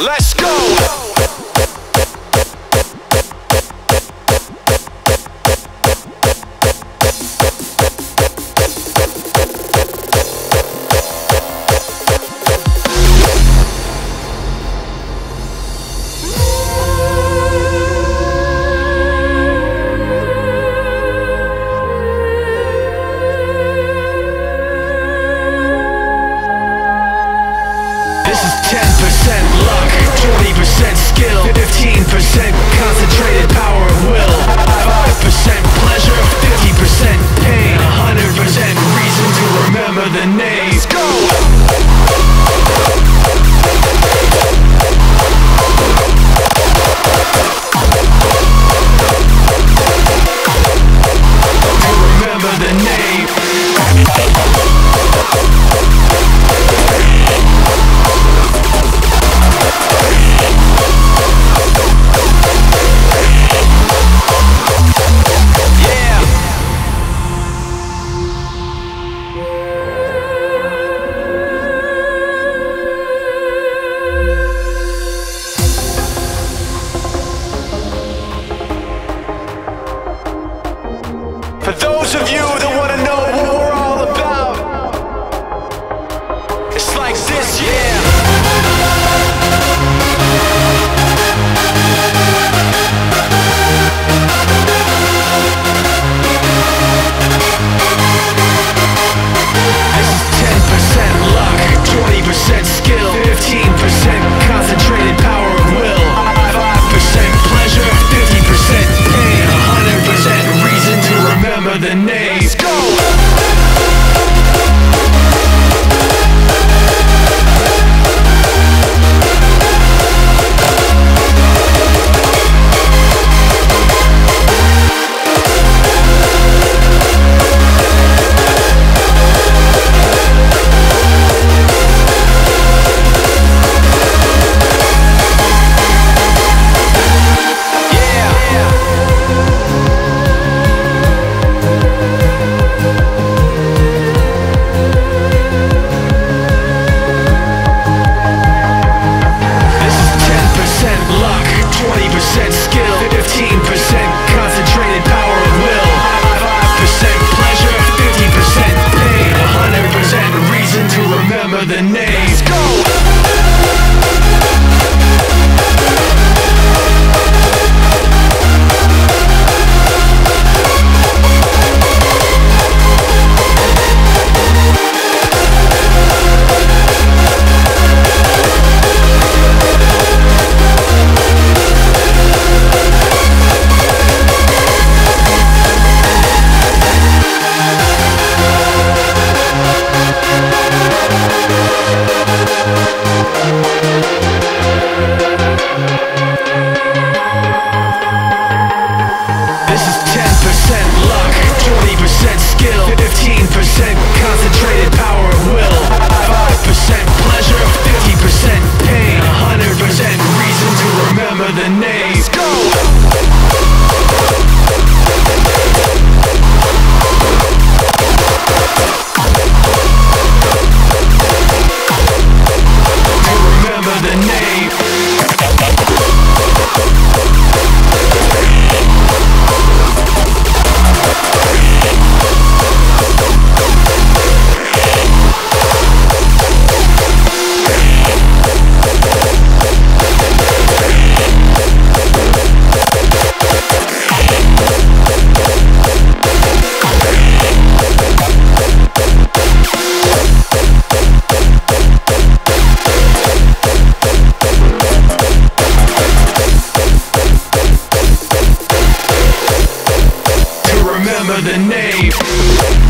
Let's go! Of you remember the name. remember the name.